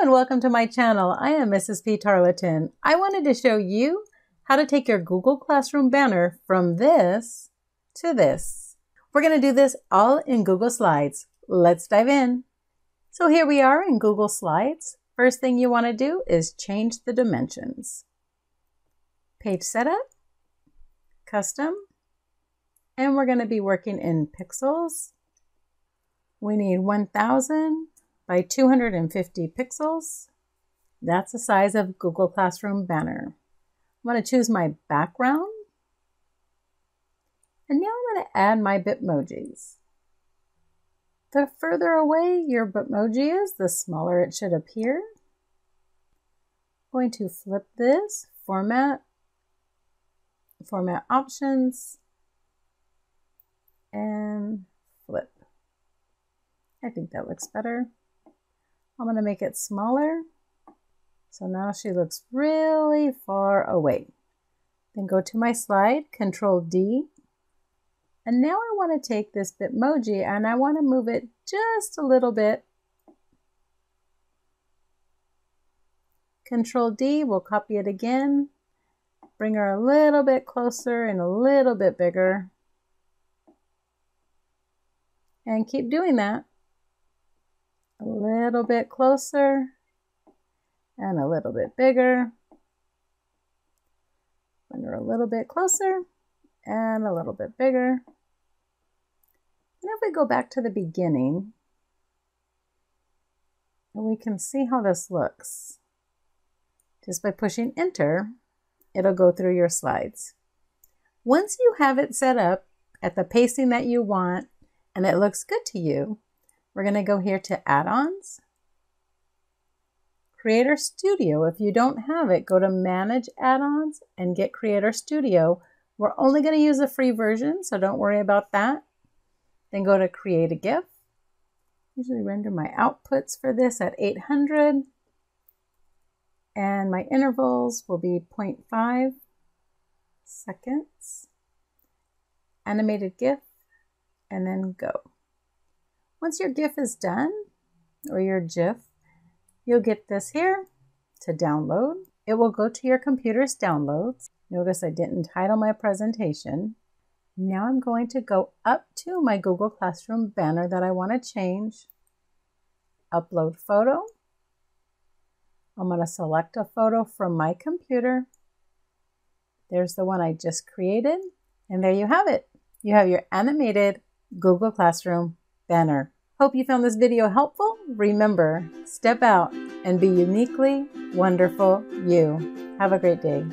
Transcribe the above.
and welcome to my channel. I am Mrs. P. Tarleton. I wanted to show you how to take your Google Classroom banner from this to this. We're going to do this all in Google Slides. Let's dive in. So here we are in Google Slides. First thing you want to do is change the dimensions. Page Setup, Custom, and we're going to be working in pixels. We need 1000 by 250 pixels. That's the size of Google Classroom banner. I'm going to choose my background. And now I'm going to add my Bitmojis. The further away your Bitmoji is, the smaller it should appear. I'm going to flip this, format, format options, and flip. I think that looks better. I'm going to make it smaller. So now she looks really far away. Then go to my slide, Control D. And now I want to take this Bitmoji and I want to move it just a little bit. Control D, we'll copy it again. Bring her a little bit closer and a little bit bigger. And keep doing that little bit closer and a little bit bigger. Bring her a little bit closer and a little bit bigger. And if we go back to the beginning, and we can see how this looks. Just by pushing enter, it'll go through your slides. Once you have it set up at the pacing that you want and it looks good to you, we're going to go here to add-ons. Creator Studio. If you don't have it, go to Manage Add-ons and get Creator Studio. We're only going to use the free version, so don't worry about that. Then go to Create a GIF. Usually render my outputs for this at 800. And my intervals will be 0.5 seconds. Animated GIF, and then go. Once your GIF is done, or your GIF, you'll get this here to download. It will go to your computer's downloads. Notice I didn't title my presentation. Now I'm going to go up to my Google Classroom banner that I want to change. Upload photo. I'm going to select a photo from my computer. There's the one I just created. And there you have it. You have your animated Google Classroom banner. Hope you found this video helpful. Remember, step out and be uniquely wonderful you. Have a great day.